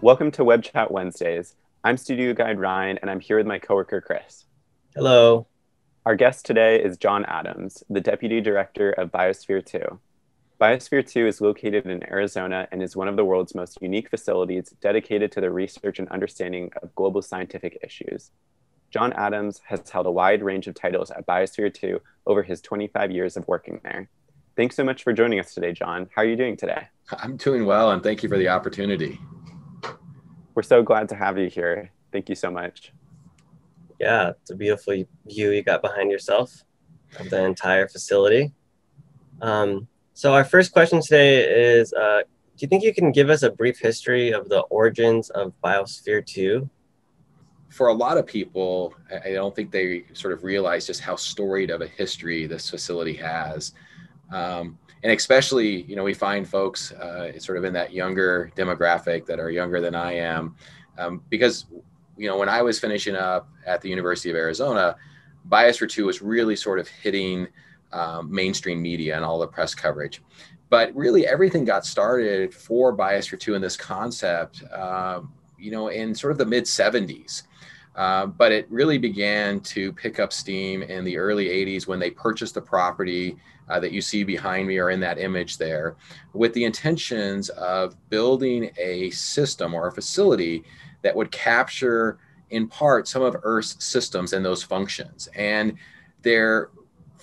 Welcome to Web Chat Wednesdays. I'm studio guide Ryan, and I'm here with my coworker Chris. Hello. Our guest today is John Adams, the Deputy Director of Biosphere 2. Biosphere 2 is located in Arizona and is one of the world's most unique facilities dedicated to the research and understanding of global scientific issues. John Adams has held a wide range of titles at Biosphere 2 over his 25 years of working there. Thanks so much for joining us today, John. How are you doing today? I'm doing well, and thank you for the opportunity. We're so glad to have you here. Thank you so much. Yeah, it's a beautiful view you got behind yourself of the entire facility. Um, so our first question today is, uh, do you think you can give us a brief history of the origins of Biosphere 2? For a lot of people, I don't think they sort of realize just how storied of a history this facility has. Um, and especially, you know, we find folks uh, sort of in that younger demographic that are younger than I am, um, because, you know, when I was finishing up at the University of Arizona, Biosphere 2 was really sort of hitting um, mainstream media and all the press coverage. But really, everything got started for Biosphere 2 in this concept, uh, you know, in sort of the mid 70s. Uh, but it really began to pick up steam in the early 80s when they purchased the property uh, that you see behind me or in that image there with the intentions of building a system or a facility that would capture in part some of Earth's systems and those functions. And their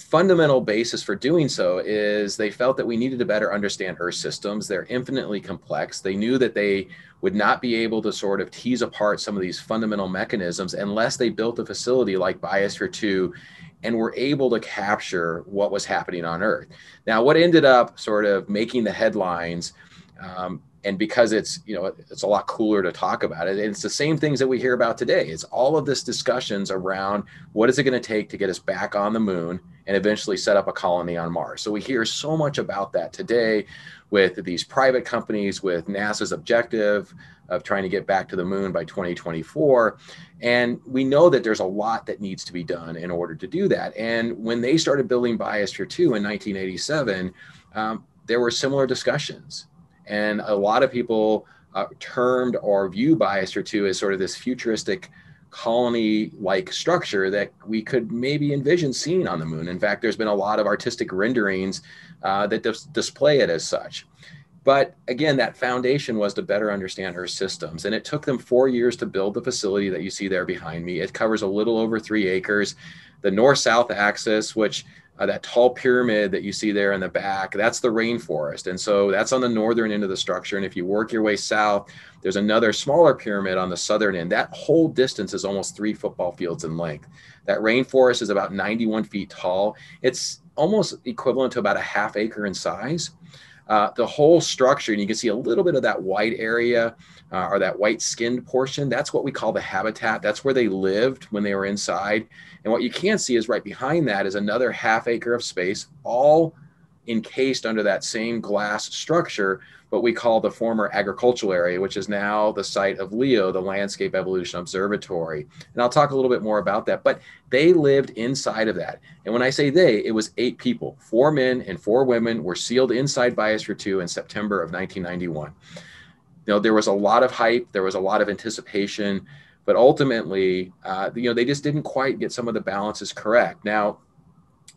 fundamental basis for doing so is they felt that we needed to better understand Earth systems. They're infinitely complex. They knew that they would not be able to sort of tease apart some of these fundamental mechanisms unless they built a facility like Biosphere 2 and were able to capture what was happening on Earth. Now, what ended up sort of making the headlines um, and because it's you know it's a lot cooler to talk about it and it's the same things that we hear about today. It's all of this discussions around what is it going to take to get us back on the moon and eventually set up a colony on mars. So we hear so much about that today with these private companies with nasa's objective of trying to get back to the moon by 2024 and we know that there's a lot that needs to be done in order to do that. And when they started building biosphere 2 in 1987 um, there were similar discussions and a lot of people uh, termed or view Biosphere 2 as sort of this futuristic colony like structure that we could maybe envision seeing on the moon. In fact, there's been a lot of artistic renderings uh, that dis- display it as such. But again, that foundation was to better understand Earth systems. And it took them four years to build the facility that you see there behind me. It covers a little over three acres. The north south axis, which uh, that tall pyramid that you see there in the back, that's the rainforest. And so that's on the northern end of the structure. And if you work your way south, there's another smaller pyramid on the southern end. That whole distance is almost three football fields in length. That rainforest is about 91 feet tall. It's almost equivalent to about a half acre in size. Uh, the whole structure, and you can see a little bit of that white area uh, or that white skinned portion. That's what we call the habitat. That's where they lived when they were inside. And what you can't see is right behind that is another half acre of space, all encased under that same glass structure, what we call the former agricultural area, which is now the site of LEO, the Landscape Evolution Observatory. And I'll talk a little bit more about that. But they lived inside of that. And when I say they, it was eight people, four men and four women were sealed inside Biosphere 2 in September of 1991. You know, there was a lot of hype, there was a lot of anticipation, but ultimately, uh, you know, they just didn't quite get some of the balances correct. Now,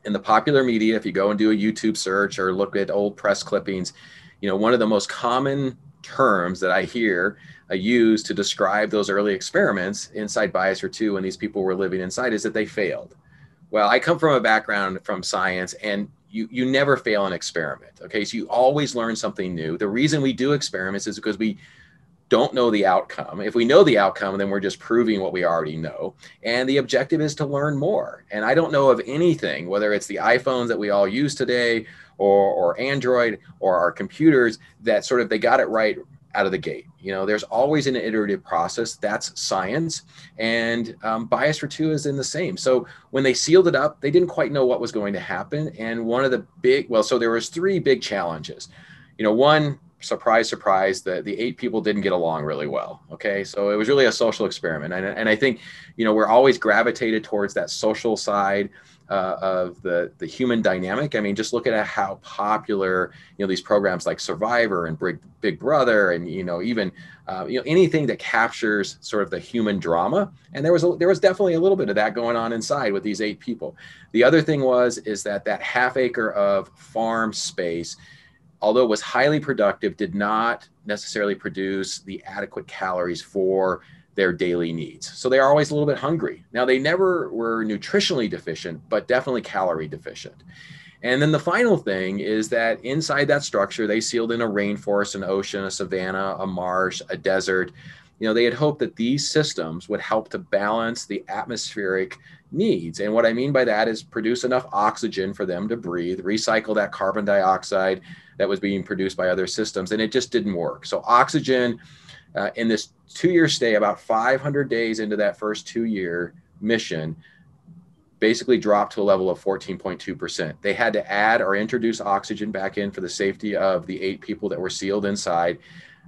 in the popular media, if you go and do a YouTube search or look at old press clippings, you know, one of the most common terms that I hear uh, used to describe those early experiments inside Biosphere 2 when these people were living inside is that they failed. Well, I come from a background from science and you, you never fail an experiment. Okay. So you always learn something new. The reason we do experiments is because we don't know the outcome. If we know the outcome, then we're just proving what we already know. And the objective is to learn more. And I don't know of anything, whether it's the iPhones that we all use today or, or Android or our computers, that sort of they got it right out of the gate. You know, there's always an iterative process. That's science. And um, for 2 is in the same. So when they sealed it up, they didn't quite know what was going to happen. And one of the big, well, so there was three big challenges. You know, one, surprise, surprise, the, the eight people didn't get along really well. Okay. So it was really a social experiment. And, and I think, you know, we're always gravitated towards that social side uh, of the, the human dynamic. I mean, just look at how popular, you know, these programs like Survivor and Big, Big Brother and, you know, even, uh, you know, anything that captures sort of the human drama. And there was, a, there was definitely a little bit of that going on inside with these eight people. The other thing was, is that that half acre of farm space, although it was highly productive, did not necessarily produce the adequate calories for their daily needs. So they are always a little bit hungry. Now, they never were nutritionally deficient, but definitely calorie deficient. And then the final thing is that inside that structure, they sealed in a rainforest, an ocean, a savanna, a marsh, a desert. You know, they had hoped that these systems would help to balance the atmospheric needs. And what I mean by that is produce enough oxygen for them to breathe, recycle that carbon dioxide that was being produced by other systems. And it just didn't work. So, oxygen uh, in this two year stay, about 500 days into that first two year mission, basically dropped to a level of 14.2%. They had to add or introduce oxygen back in for the safety of the eight people that were sealed inside,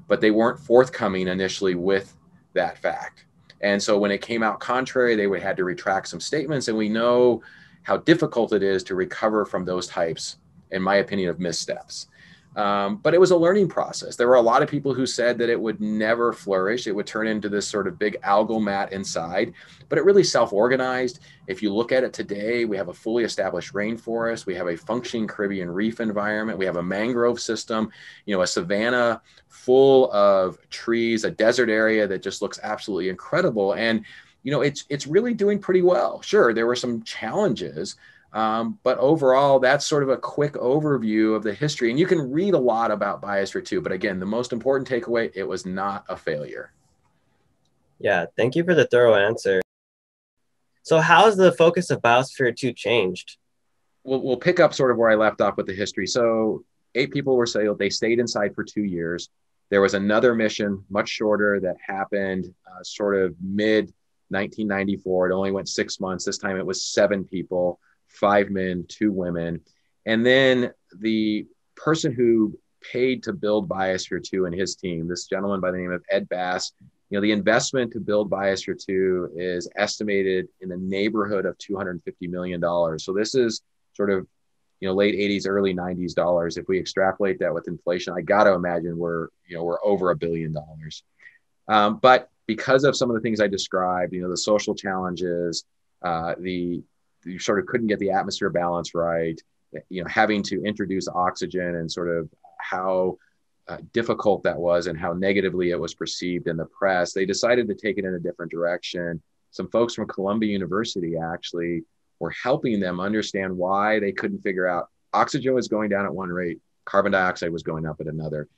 but they weren't forthcoming initially with that fact. And so when it came out contrary, they would had to retract some statements. And we know how difficult it is to recover from those types, in my opinion, of missteps. Um, but it was a learning process. There were a lot of people who said that it would never flourish. It would turn into this sort of big algal mat inside, but it really self organized. If you look at it today, we have a fully established rainforest. We have a functioning Caribbean reef environment. We have a mangrove system, you know, a savanna full of trees, a desert area that just looks absolutely incredible. And, you know, it's, it's really doing pretty well. Sure, there were some challenges, um, but overall, that's sort of a quick overview of the history. And you can read a lot about Biosphere 2. But again, the most important takeaway it was not a failure. Yeah, thank you for the thorough answer. So, how has the focus of Biosphere 2 changed? We'll, we'll pick up sort of where I left off with the history. So, eight people were sailed, they stayed inside for two years. There was another mission, much shorter, that happened uh, sort of mid 1994. It only went six months. This time it was seven people five men, two women. And then the person who paid to build Biosphere 2 and his team, this gentleman by the name of Ed Bass, you know, the investment to build Biosphere 2 is estimated in the neighborhood of $250 million. So this is sort of, you know, late 80s, early 90s dollars. If we extrapolate that with inflation, I got to imagine we're, you know, we're over a billion dollars. Um, but because of some of the things I described, you know, the social challenges, uh, the you sort of couldn't get the atmosphere balance right you know having to introduce oxygen and sort of how uh, difficult that was and how negatively it was perceived in the press they decided to take it in a different direction. Some folks from columbia university actually were helping them understand why they couldn't figure out oxygen was going down at one rate carbon dioxide was going up at another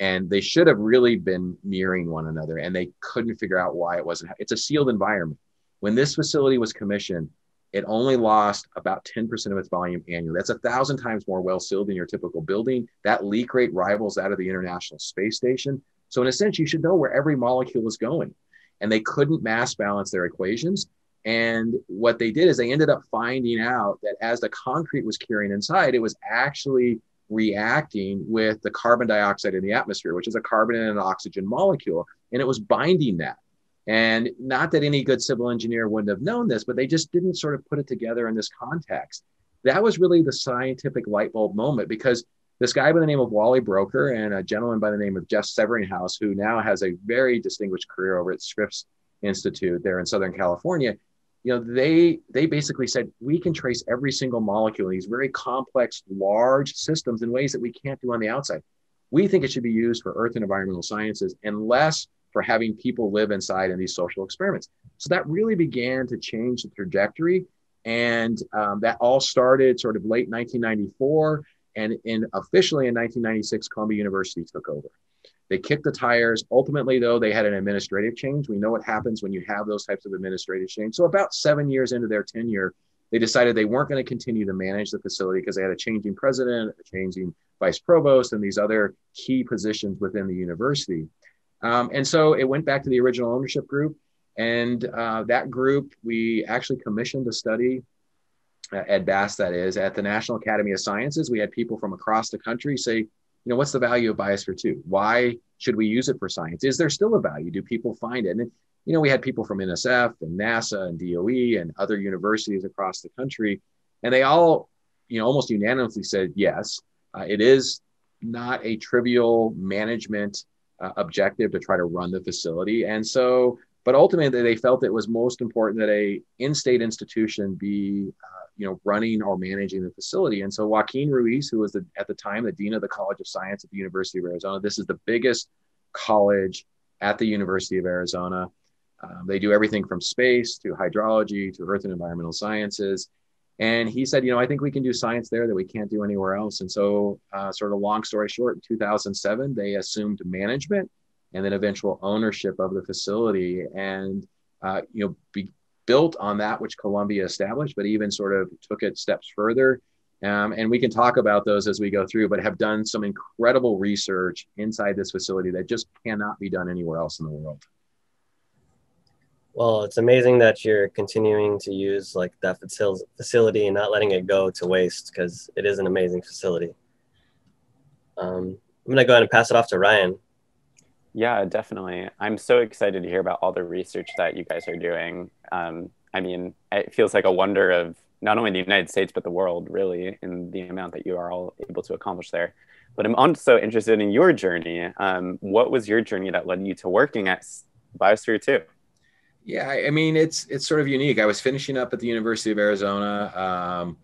and they should have really been mirroring one another and they couldn't figure out why it wasn't. It's a sealed environment. When this facility was commissioned it only lost about 10% of its volume annually. That's a thousand times more well sealed than your typical building. That leak rate rivals that of the International Space Station. So, in a sense, you should know where every molecule is going. And they couldn't mass balance their equations. And what they did is they ended up finding out that as the concrete was curing inside, it was actually reacting with the carbon dioxide in the atmosphere, which is a carbon and an oxygen molecule. And it was binding that. And not that any good civil engineer wouldn't have known this, but they just didn't sort of put it together in this context. That was really the scientific light bulb moment because this guy by the name of Wally Broecker and a gentleman by the name of Jeff Severinghaus, who now has a very distinguished career over at Scripps Institute there in Southern California, you know, they they basically said we can trace every single molecule in these very complex, large systems in ways that we can't do on the outside. We think it should be used for earth and environmental sciences unless for having people live inside in these social experiments. So that really began to change the trajectory. And um, that all started sort of late 1994. And in officially in 1996, Columbia University took over. They kicked the tires. Ultimately, though, they had an administrative change. We know what happens when you have those types of administrative change. So about seven years into their tenure, they decided they weren't going to continue to manage the facility because they had a changing president, a changing vice provost, and these other key positions within the university. Um, and so it went back to the original ownership group. And uh, that group, we actually commissioned a study, uh, Ed Bass, that is, at the National Academy of Sciences. We had people from across the country say, you know, what's the value of Biosphere 2? Why should we use it for science? Is there still a value? Do people find it? And, you know, we had people from NSF and NASA and DOE and other universities across the country, and they all, you know, almost unanimously said yes. Uh, it is not a trivial management uh, objective to try to run the facility, and so, but ultimately, they felt it was most important that a in-state institution be uh, you know, running or managing the facility. And so Joaquin Ruiz, who was the, at the time the dean of the College of Science at the University of Arizona, this is the biggest college at the University of Arizona. Um, they do everything from space to hydrology to earth and environmental sciences. And he said, you know, I think we can do science there that we can't do anywhere else. And so, uh, sort of long story short, in 2007, they assumed management and then eventual ownership of the facility. And uh, you know, be, built on that which Columbia established, but even sort of took it steps further. Um, and we can talk about those as we go through, but have done some incredible research inside this facility that just cannot be done anywhere else in the world. Well, it's amazing that you're continuing to use like that facility and not letting it go to waste because it is an amazing facility. Um, I'm gonna go ahead and pass it off to Ryan. Yeah, definitely. I'm so excited to hear about all the research that you guys are doing. Um, I mean, it feels like a wonder of not only the United States, but the world, really, in the amount that you are all able to accomplish there. But I'm also interested in your journey. Um, what was your journey that led you to working at Biosphere 2? Yeah, I mean, it's it's sort of unique. I was finishing up at the University of Arizona. Um,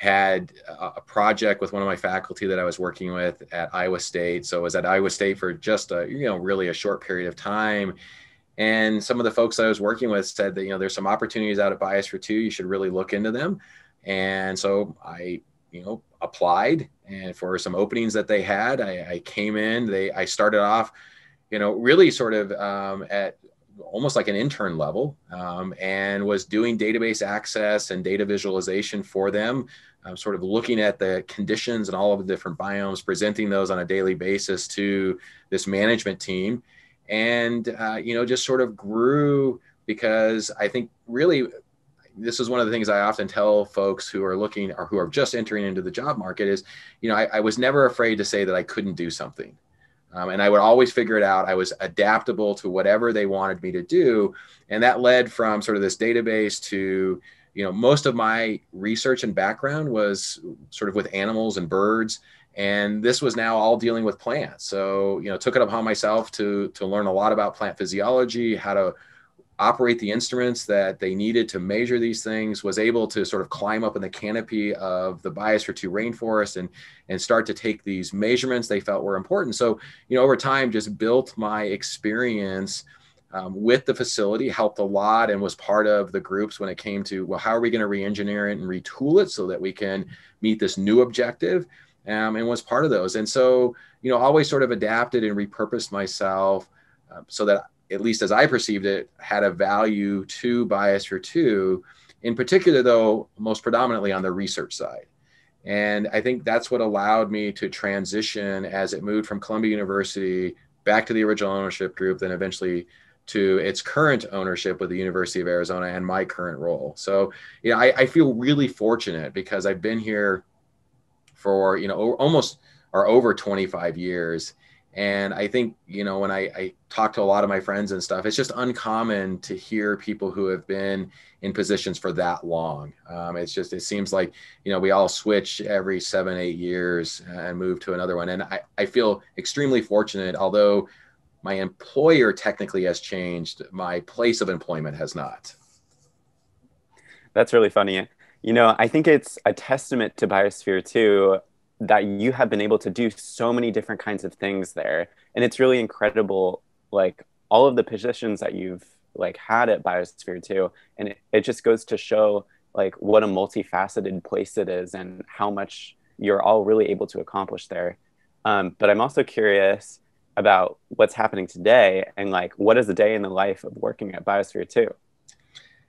had a project with one of my faculty that I was working with at Iowa State. So I was at Iowa State for just a, you know, really a short period of time. And some of the folks I was working with said that, you know, there's some opportunities out at Biosphere 2. You should really look into them. And so I, you know, applied and for some openings that they had, I, I came in, they, I started off, you know, really sort of um, at almost like an intern level um, and was doing database access and data visualization for them um, sort of looking at the conditions and all of the different biomes, presenting those on a daily basis to this management team, and uh, you know just sort of grew because I think really this is one of the things I often tell folks who are looking or who are just entering into the job market is, you know, I, I was never afraid to say that I couldn't do something. Um, and I would always figure it out. I was adaptable to whatever they wanted me to do. And that led from sort of this database to, you know, most of my research and background was sort of with animals and birds. And this was now all dealing with plants. So, you know, took it upon myself to, to learn a lot about plant physiology, how to operate the instruments that they needed to measure these things, was able to sort of climb up in the canopy of the Biosphere 2 rainforest and, and start to take these measurements they felt were important. So, you know, over time, just built my experience um, with the facility, helped a lot, and was part of the groups when it came to, well, how are we going to re engineer it and retool it so that we can meet this new objective? Um, and was part of those. And so, you know, always sort of adapted and repurposed myself uh, so that, at least as I perceived it, had a value to biosphere 2, in particular, though, most predominantly on the research side. And I think that's what allowed me to transition as it moved from Columbia University back to the original ownership group, then eventually to its current ownership with the University of Arizona and my current role. So, yeah, I, I feel really fortunate because I've been here for, you know, almost or over 25 years. And I think, you know, when I, I talk to a lot of my friends and stuff, it's just uncommon to hear people who have been in positions for that long. Um, it's just, it seems like, you know, we all switch every seven, eight years and move to another one. And I, I feel extremely fortunate, although my employer technically has changed my place of employment has not that's really funny you know i think it's a testament to biosphere 2 that you have been able to do so many different kinds of things there. And it's really incredible like all of the positions that you've like had at biosphere 2 and it, it just goes to show like what a multifaceted place it is and how much you're all really able to accomplish there. Um, but i'm also curious about what's happening today and like what is the day in the life of working at Biosphere 2?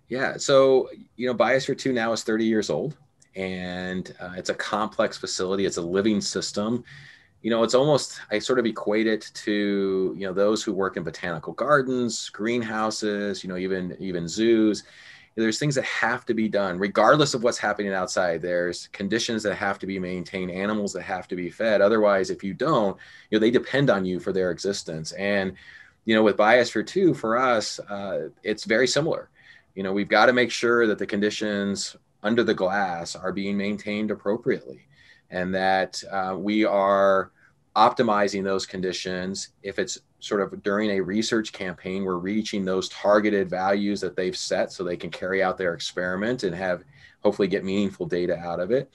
Yeah, so you know, Biosphere 2 now is 30 years old and uh, it's a complex facility, it's a living system. You know, it's almost I sort of equate it to, you know, those who work in botanical gardens, greenhouses, you know, even even zoos. there's things that have to be done regardless of what's happening outside there's conditions that have to be maintained animals that have to be fed otherwise if you don't you know they depend on you for their existence and you know with biosphere 2 for us uh, it's very similar you know we've got to make sure that the conditions under the glass are being maintained appropriately and that uh, we are optimizing those conditions. If it's sort of during a research campaign we're reaching those targeted values that they've set so they can carry out their experiment and have hopefully get meaningful data out of it.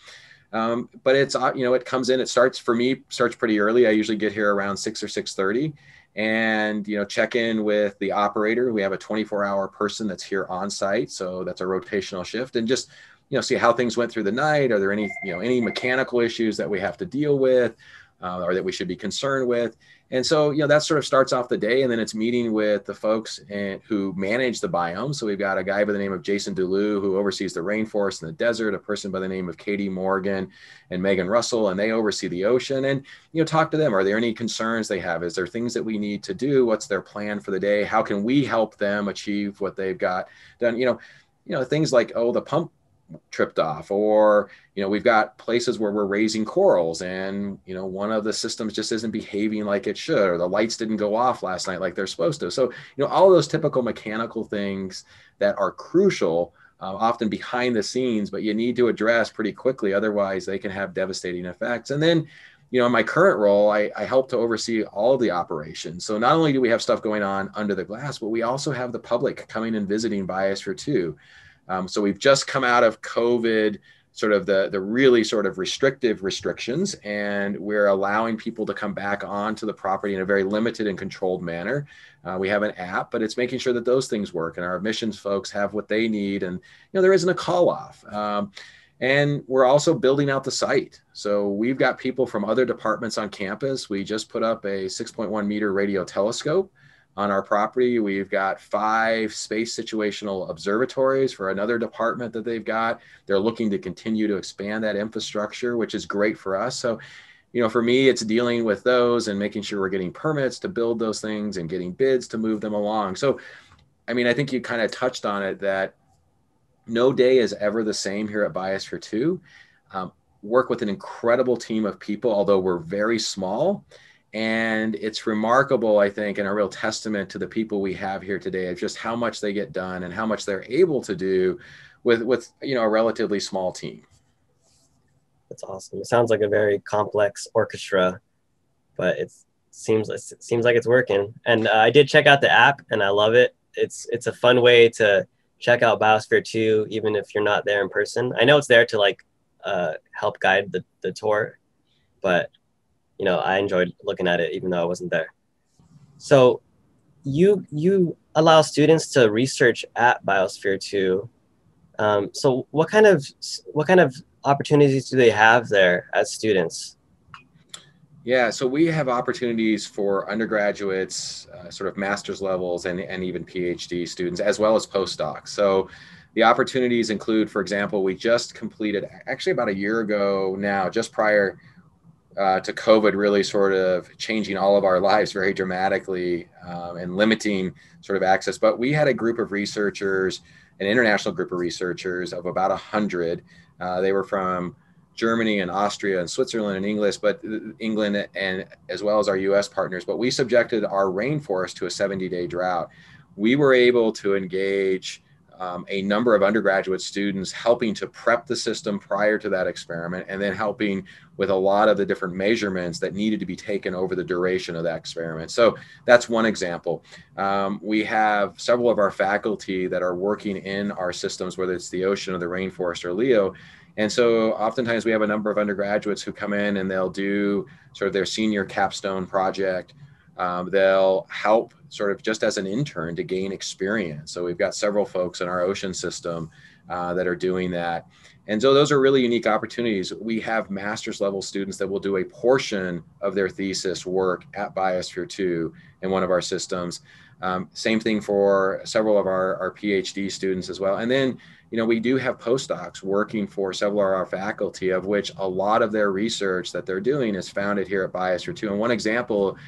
Um, but it's uh, you know it comes in it starts for me starts pretty early. I usually get here around 6 or 6.30 and you know check in with the operator. We have a 24 hour person that's here on site. So that's a rotational shift. And just you know see how things went through the night are there any you know any mechanical issues that we have to deal with uh, or that we should be concerned with. And so, you know, that sort of starts off the day, and then it's meeting with the folks and, who manage the biome. So we've got a guy by the name of Jason Dulu who oversees the rainforest and the desert, a person by the name of Katie Morgan and Megan Russell, and they oversee the ocean. And you know, talk to them. Are there any concerns they have? Is there things that we need to do? What's their plan for the day? How can we help them achieve what they've got done? You know, you know things like oh the pump tripped off or you know we've got places where we're raising corals and you know one of the systems just isn't behaving like it should or the lights didn't go off last night like they're supposed to. So you know all those typical mechanical things that are crucial uh, often behind the scenes but you need to address pretty quickly otherwise they can have devastating effects. And then you know in my current role I, I help to oversee all of the operations. So not only do we have stuff going on under the glass but we also have the public coming and visiting biosphere 2 um, so we've just come out of COVID, sort of the the really sort of restrictive restrictions, and we're allowing people to come back onto the property in a very limited and controlled manner. Uh, we have an app, but it's making sure that those things work, and our admissions folks have what they need, and you know there isn't a call off. Um, and we're also building out the site. So we've got people from other departments on campus. We just put up a 6.1 meter radio telescope on our property. We've got five space situational observatories for another department that they've got. They're looking to continue to expand that infrastructure, which is great for us. So, you know, for me, it's dealing with those and making sure we're getting permits to build those things and getting bids to move them along. So, I mean, I think you kind of touched on it that no day is ever the same here at Biosphere 2. Um, work with an incredible team of people, although we're very small and it's remarkable i think and a real testament to the people we have here today of just how much they get done and how much they're able to do with with you know a relatively small team. That's awesome. It sounds like a very complex orchestra but it seems it seems like it's working. And uh, i did check out the app and i love it. It's it's a fun way to check out biosphere 2 even if you're not there in person. I know it's there to like uh, help guide the, the tour but you know, I enjoyed looking at it even though I wasn't there. So you you allow students to research at Biosphere 2. Um, so what kind of what kind of opportunities do they have there as students? Yeah, so we have opportunities for undergraduates, uh, sort of master's levels, and, and even PhD students, as well as postdocs. So the opportunities include, for example, we just completed actually about a year ago now, just prior uh, to COVID really sort of changing all of our lives very dramatically um, and limiting sort of access. But we had a group of researchers, an international group of researchers of about 100. Uh, they were from Germany and Austria and Switzerland and English, but England and as well as our US partners. But we subjected our rainforest to a 70 day drought. We were able to engage um, a number of undergraduate students helping to prep the system prior to that experiment and then helping with a lot of the different measurements that needed to be taken over the duration of that experiment. So that's one example. Um, we have several of our faculty that are working in our systems, whether it's the ocean or the rainforest or LEO. And so oftentimes we have a number of undergraduates who come in and they'll do sort of their senior capstone project um, they'll help sort of just as an intern to gain experience. So we've got several folks in our ocean system uh, that are doing that. And so those are really unique opportunities. We have master's level students that will do a portion of their thesis work at Biosphere 2 in one of our systems. Um, same thing for several of our, our PhD students as well. And then, you know, we do have postdocs working for several of our faculty, of which a lot of their research that they're doing is founded here at Biosphere 2. And one example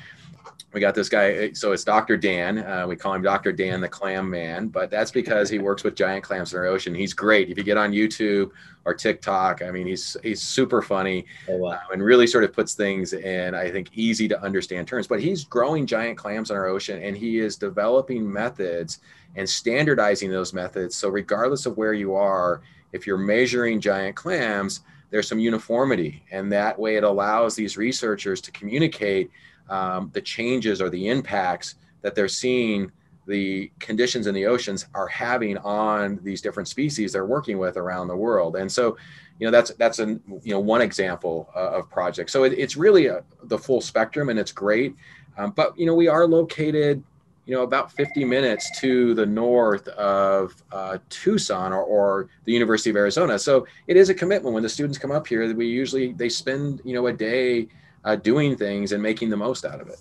we got this guy. So it's Dr. Dan. Uh, we call him Dr. Dan, the clam man, but that's because he works with giant clams in our ocean. He's great. If you get on YouTube or TikTok, I mean, he's he's super funny oh, wow. uh, and really sort of puts things in, I think, easy to understand terms. But he's growing giant clams in our ocean, and he is developing methods and standardizing those methods. So regardless of where you are, if you're measuring giant clams, there's some uniformity, and that way it allows these researchers to communicate um, the changes or the impacts that they're seeing the conditions in the oceans are having on these different species they're working with around the world. And so you know that's that's an you know one example uh, of projects. So it, it's really a, the full spectrum and it's great. Um, but you know we are located you know about 50 minutes to the north of uh, tucson or, or the university of arizona. So it is a commitment. When the students come up here that we usually they spend you know a day uh, doing things and making the most out of it.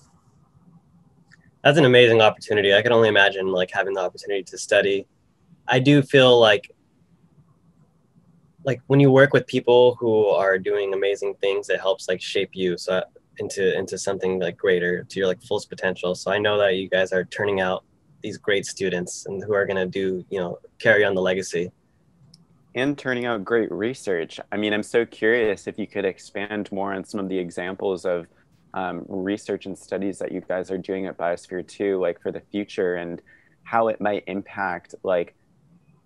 That's an amazing opportunity. I can only imagine like having the opportunity to study. I do feel like like when you work with people who are doing amazing things, it helps like shape you so into into something like greater to your like fullest potential. So I know that you guys are turning out these great students and who are going to do you know carry on the legacy and turning out great research. I mean, I'm so curious if you could expand more on some of the examples of um, research and studies that you guys are doing at Biosphere 2, like for the future and how it might impact, like,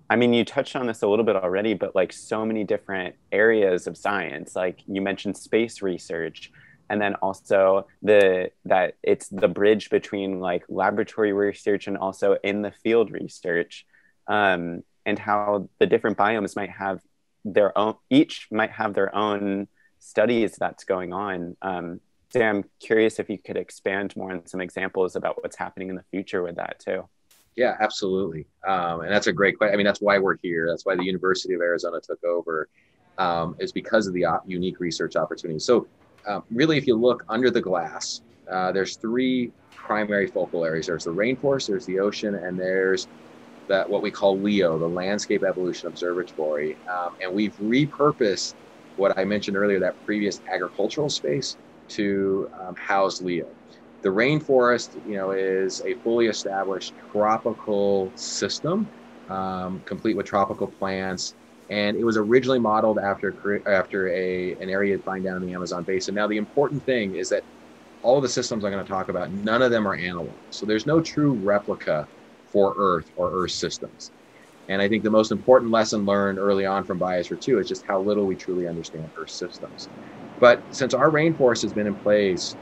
I mean, you touched on this a little bit already, but like so many different areas of science. Like you mentioned space research, and then also the that it's the bridge between like laboratory research and also in the field research. Um, and how the different biomes might have their own each might have their own studies that's going on. Um, i'm curious if you could expand more on some examples about what's happening in the future with that too. Yeah absolutely. Um, and that's a great question i mean that's why we're here. That's why the university of arizona took over um, is because of the unique research opportunities. So um, really if you look under the glass uh, there's three primary focal areas. There's the rainforest there's the ocean and there's that what we call LEO, the Landscape Evolution Observatory, um, and we've repurposed what I mentioned earlier, that previous agricultural space, to um, house LEO. The rainforest, you know, is a fully established tropical system, um, complete with tropical plants, and it was originally modeled after after a an area you'd find down in the Amazon basin. Now, the important thing is that all of the systems I'm going to talk about, none of them are analog, so there's no true replica for Earth or Earth systems. And I think the most important lesson learned early on from Biosphere 2 is just how little we truly understand Earth systems. But since our rainforest has been in place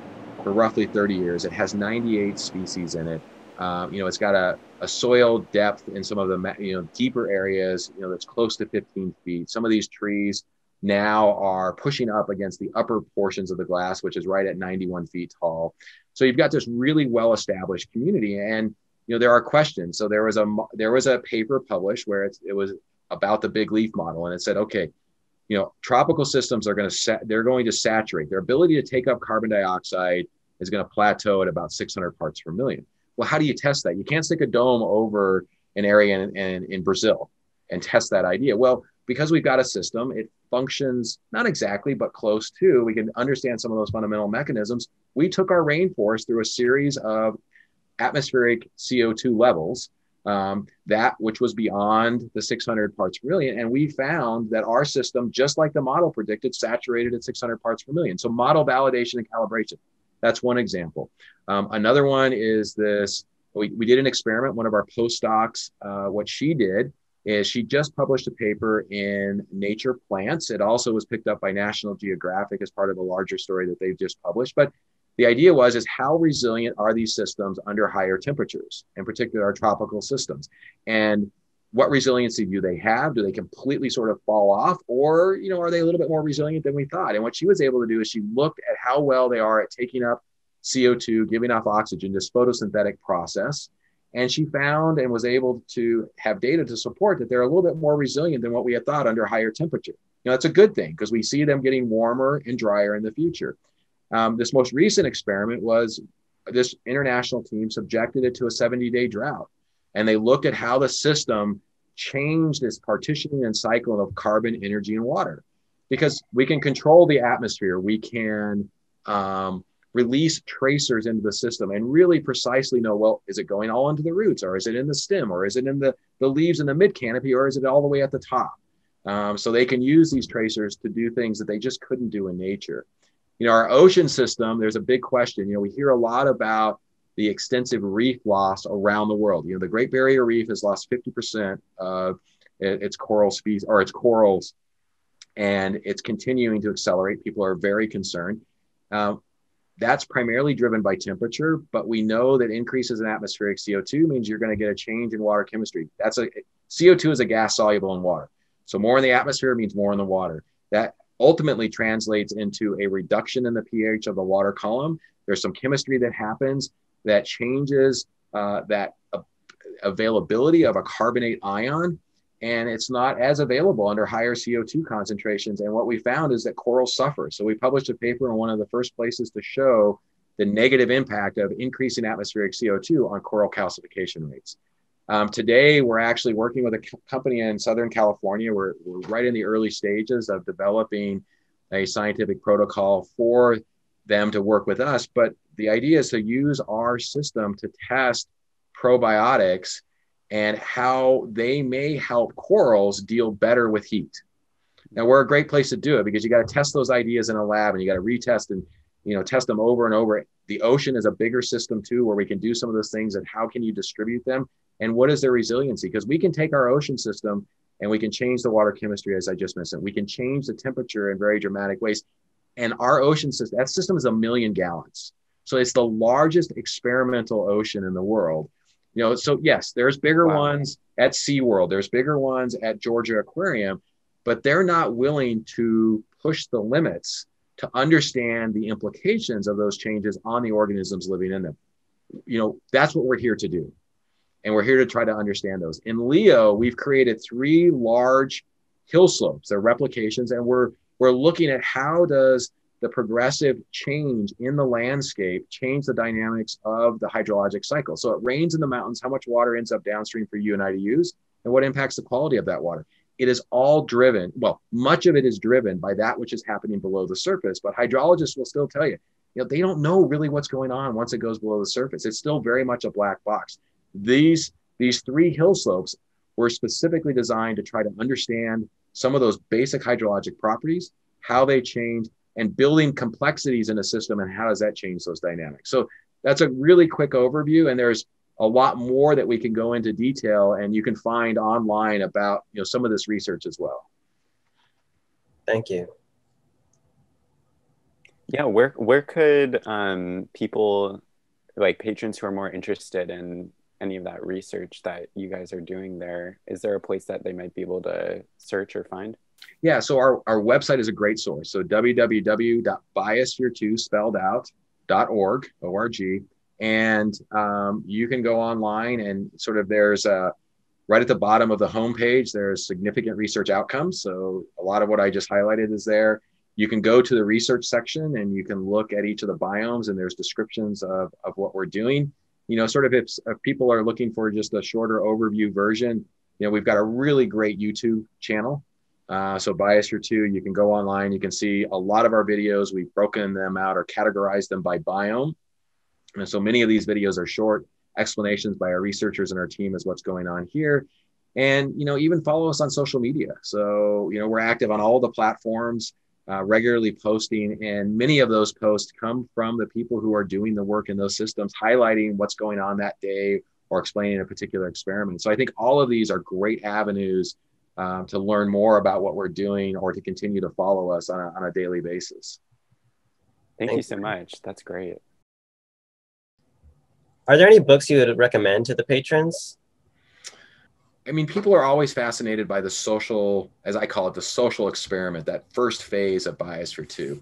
for roughly 30 years, it has 98 species in it. Um, you know, it's got a, a soil depth in some of the you know deeper areas. You know, that's close to 15 feet. Some of these trees now are pushing up against the upper portions of the glass, which is right at 91 feet tall. So you've got this really well-established community, and you know there are questions. So there was a there was a paper published where it, it was about the big leaf model and it said okay you know tropical systems are going to set they're going to saturate. Their ability to take up carbon dioxide is going to plateau at about 600 parts per million. Well how do you test that? You can't stick a dome over an area in, in, in brazil and test that idea. Well because we've got a system it functions not exactly but close to. We can understand some of those fundamental mechanisms. We took our rainforest through a series of atmospheric CO2 levels, um, that which was beyond the 600 parts per million. And we found that our system, just like the model predicted, saturated at 600 parts per million. So model validation and calibration. That's one example. Um, another one is this. We, we did an experiment. One of our postdocs, uh, what she did is she just published a paper in Nature Plants. It also was picked up by National Geographic as part of a larger story that they've just published. But the idea was is how resilient are these systems under higher temperatures, in particular our tropical systems, and what resiliency do they have? Do they completely sort of fall off, or you know, are they a little bit more resilient than we thought? And what she was able to do is she looked at how well they are at taking up CO2, giving off oxygen, this photosynthetic process. And she found and was able to have data to support that they're a little bit more resilient than what we had thought under higher temperature. You know, that's a good thing because we see them getting warmer and drier in the future. Um, this most recent experiment was this international team subjected it to a 70 day drought. And they looked at how the system changed its partitioning and cycling of carbon, energy, and water. Because we can control the atmosphere, we can um, release tracers into the system and really precisely know well is it going all into the roots or is it in the stem or is it in the, the leaves in the mid canopy or is it all the way at the top um, so they can use these tracers to do things that they just couldn't do in nature you know our ocean system there's a big question you know we hear a lot about the extensive reef loss around the world you know the great barrier reef has lost 50% of its coral species or its corals and it's continuing to accelerate people are very concerned um, that's primarily driven by temperature, but we know that increases in atmospheric CO2 means you're going to get a change in water chemistry. That's a CO2 is a gas soluble in water. So more in the atmosphere means more in the water. That ultimately translates into a reduction in the pH of the water column. There's some chemistry that happens that changes uh, that uh, availability of a carbonate ion and it's not as available under higher CO2 concentrations. And what we found is that corals suffer. So we published a paper in one of the first places to show the negative impact of increasing atmospheric CO2 on coral calcification rates. Um, today, we're actually working with a company in Southern California. We're, we're right in the early stages of developing a scientific protocol for them to work with us. But the idea is to use our system to test probiotics and how they may help corals deal better with heat. Now we're a great place to do it because you got to test those ideas in a lab and you got to retest and you know test them over and over. The ocean is a bigger system too where we can do some of those things and how can you distribute them and what is their resiliency because we can take our ocean system and we can change the water chemistry as I just mentioned. We can change the temperature in very dramatic ways. And our ocean system that system is a million gallons. So it's the largest experimental ocean in the world you know, so yes, there's bigger wow. ones at SeaWorld, there's bigger ones at Georgia Aquarium, but they're not willing to push the limits to understand the implications of those changes on the organisms living in them. You know, that's what we're here to do. And we're here to try to understand those. In Leo, we've created three large hill slopes. They're replications, and we're we're looking at how does the progressive change in the landscape change the dynamics of the hydrologic cycle. So it rains in the mountains, how much water ends up downstream for you and I to use, and what impacts the quality of that water. It is all driven, well, much of it is driven by that which is happening below the surface, but hydrologists will still tell you, you know, they don't know really what's going on once it goes below the surface. It's still very much a black box. These these three hill slopes were specifically designed to try to understand some of those basic hydrologic properties, how they change, and building complexities in a system and how does that change those dynamics. So that's a really quick overview and there's a lot more that we can go into detail and you can find online about you know some of this research as well. Thank you. Yeah where where could um, people like patrons who are more interested in any of that research that you guys are doing there is there a place that they might be able to search or find yeah, so our, our website is a great source. So www.biosphere2 spelled out .org, O-R-G. And um, you can go online and sort of there's a, right at the bottom of the homepage, there's significant research outcomes. So a lot of what I just highlighted is there. You can go to the research section and you can look at each of the biomes and there's descriptions of, of what we're doing. You know, sort of if, if people are looking for just a shorter overview version, you know, we've got a really great YouTube channel uh, so Biosphere 2, you can go online, you can see a lot of our videos. We've broken them out or categorized them by biome. And so many of these videos are short explanations by our researchers and our team as what's going on here. And, you know, even follow us on social media. So, you know, we're active on all the platforms, uh, regularly posting, and many of those posts come from the people who are doing the work in those systems, highlighting what's going on that day or explaining a particular experiment. So I think all of these are great avenues um, to learn more about what we're doing or to continue to follow us on a, on a daily basis. Thank, Thank you so much. That's great. Are there any books you would recommend to the patrons? I mean, people are always fascinated by the social, as I call it, the social experiment, that first phase of biosphere 2.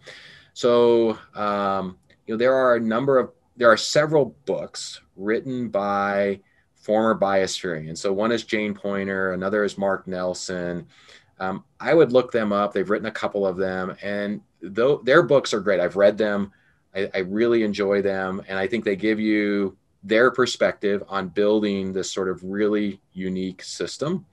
So, um, you know, there are a number of, there are several books written by former bias biospherians. So one is Jane Poynter, another is Mark Nelson. Um, I would look them up. They've written a couple of them, and though their books are great, I've read them. I, I really enjoy them, and I think they give you their perspective on building this sort of really unique system.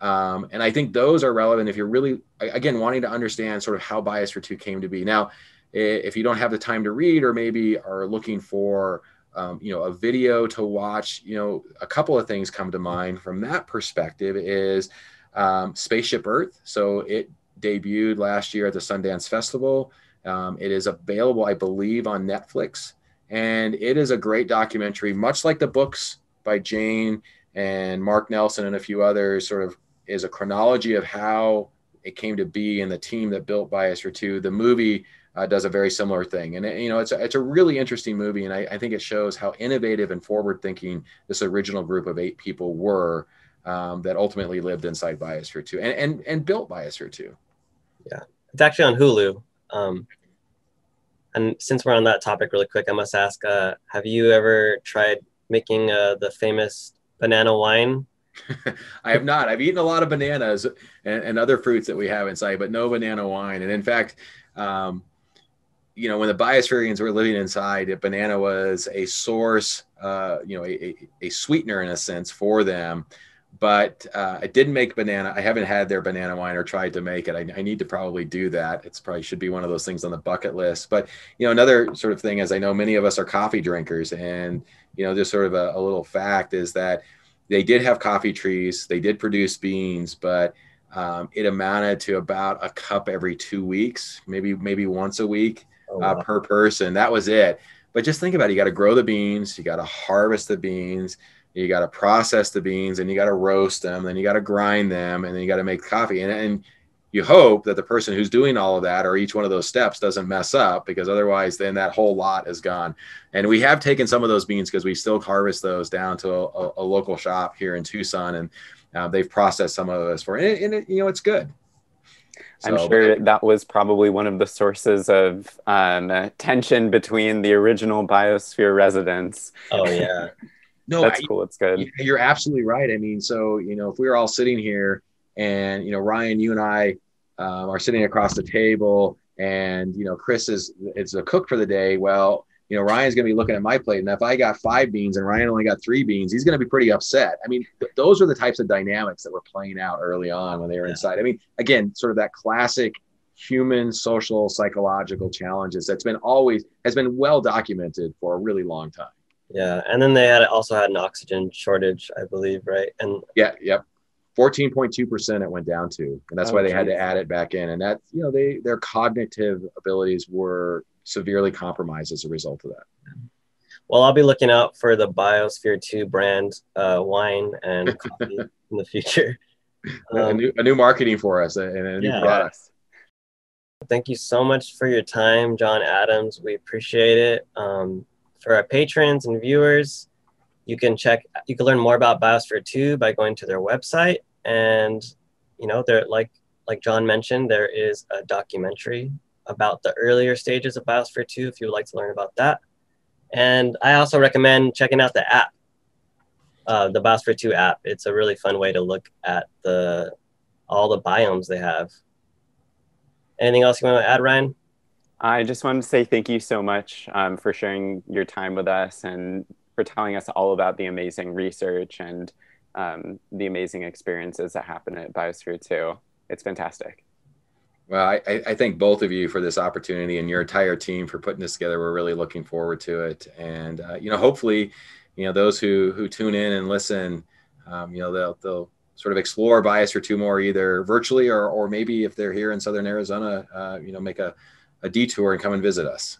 Um, and I think those are relevant if you're really, again, wanting to understand sort of how Biosphere 2 came to be. Now, if you don't have the time to read or maybe are looking for um, you know a video to watch you know a couple of things come to mind from that perspective is um, spaceship earth so it debuted last year at the sundance festival um, it is available i believe on netflix and it is a great documentary much like the books by jane and mark nelson and a few others sort of is a chronology of how it came to be and the team that built biosphere 2 the movie uh, does a very similar thing. And you know, it's a, it's a really interesting movie, and I, I think it shows how innovative and forward thinking this original group of eight people were um, that ultimately lived inside Biosphere 2 and, and, and built Biosphere 2. Yeah, it's actually on Hulu. Um, and since we're on that topic, really quick, I must ask: uh, Have you ever tried making uh, the famous banana wine? I have not. I've eaten a lot of bananas and, and, other fruits that we have inside, but no banana wine. And in fact, um, you know, when the biospherians were living inside, banana was a source, uh, you know, a, a, sweetener in a sense for them. But uh, I didn't make banana. I haven't had their banana wine or tried to make it. I, I, need to probably do that. It's probably should be one of those things on the bucket list. But you know, another sort of thing is I know many of us are coffee drinkers, and you know, just sort of a, a little fact is that they did have coffee trees. They did produce beans, but um, it amounted to about a cup every two weeks, maybe maybe once a week oh, uh, wow. uh, per person. That was it. But just think about it. You got to grow the beans. You got to harvest the beans. You got to process the beans and you got to roast them. Then you got to grind them and then you got to make coffee. And, and you hope that the person who's doing all of that or each one of those steps doesn't mess up because otherwise then that whole lot is gone and we have taken some of those beans because we still harvest those down to a, a, local shop here in tucson and uh, they've processed some of those for and, it, and it, you know it's good so, I'm sure that was probably one of the sources of um, tension between the original biosphere residents. Oh yeah, no, that's I, cool. It's good. You're absolutely right. I mean, so you know, if we were all sitting here, and you know, Ryan, you and I um, are sitting across the table, and you know, Chris is is a cook for the day. Well, you know, Ryan's going to be looking at my plate. And if I got five beans and Ryan only got three beans, he's going to be pretty upset. I mean, th- those are the types of dynamics that were playing out early on when they were yeah. inside. I mean, again, sort of that classic human social psychological challenges that's been always has been well documented for a really long time. Yeah. And then they had also had an oxygen shortage, I believe, right? And yeah, yep. 14.2% it went down to and that's oh, why they geez. had to add it back in and that you know they their cognitive abilities were severely compromised as a result of that. Well, I'll be looking out for the Biosphere 2 brand uh, wine and coffee in the future. Um, a, new, a new marketing for us and a new yeah. product. Thank you so much for your time, John Adams. We appreciate it. Um, for our patrons and viewers, you can check, you can learn more about Biosphere 2 by going to their website. And, you know, they're like, like John mentioned, there is a documentary about the earlier stages of Biosphere 2 if you would like to learn about that. And I also recommend checking out the app, uh, the Biosphere 2 app. It's a really fun way to look at the all the biomes they have. Anything else you want to add, Ryan? I just wanted to say thank you so much um, for sharing your time with us and for telling us all about the amazing research and um, the amazing experiences that happen at Biosphere 2. It's fantastic. Well, I, I thank both of you for this opportunity and your entire team for putting this together. We're really looking forward to it, and uh, you know, hopefully, you know, those who who tune in and listen, um, you know, they'll they'll sort of explore Biosphere 2 more either virtually or or maybe if they're here in Southern Arizona, uh, you know, make a a detour and come and visit us.